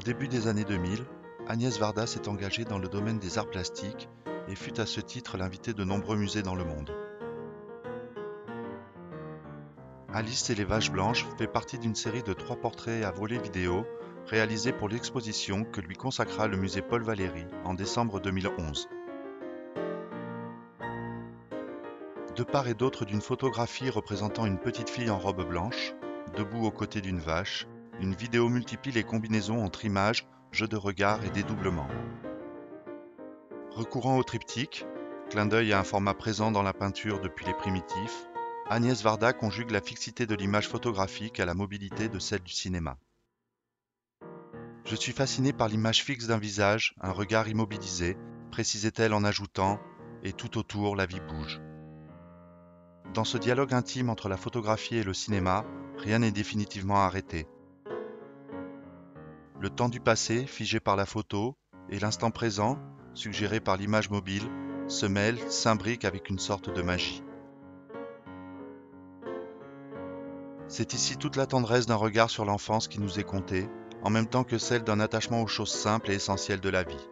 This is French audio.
début des années 2000, Agnès Varda s'est engagée dans le domaine des arts plastiques et fut à ce titre l'invitée de nombreux musées dans le monde. Alice et les Vaches Blanches fait partie d'une série de trois portraits à volet vidéo réalisés pour l'exposition que lui consacra le musée Paul Valéry en décembre 2011. De part et d'autre d'une photographie représentant une petite fille en robe blanche, debout aux côtés d'une vache, une vidéo multiplie les combinaisons entre images, jeux de regard et dédoublement. Recourant au triptyque, clin d'œil à un format présent dans la peinture depuis les primitifs, Agnès Varda conjugue la fixité de l'image photographique à la mobilité de celle du cinéma. Je suis fasciné par l'image fixe d'un visage, un regard immobilisé, précisait-elle en ajoutant Et tout autour, la vie bouge. Dans ce dialogue intime entre la photographie et le cinéma, rien n'est définitivement arrêté. Le temps du passé, figé par la photo, et l'instant présent, suggéré par l'image mobile, se mêlent, s'imbriquent avec une sorte de magie. C'est ici toute la tendresse d'un regard sur l'enfance qui nous est contée, en même temps que celle d'un attachement aux choses simples et essentielles de la vie.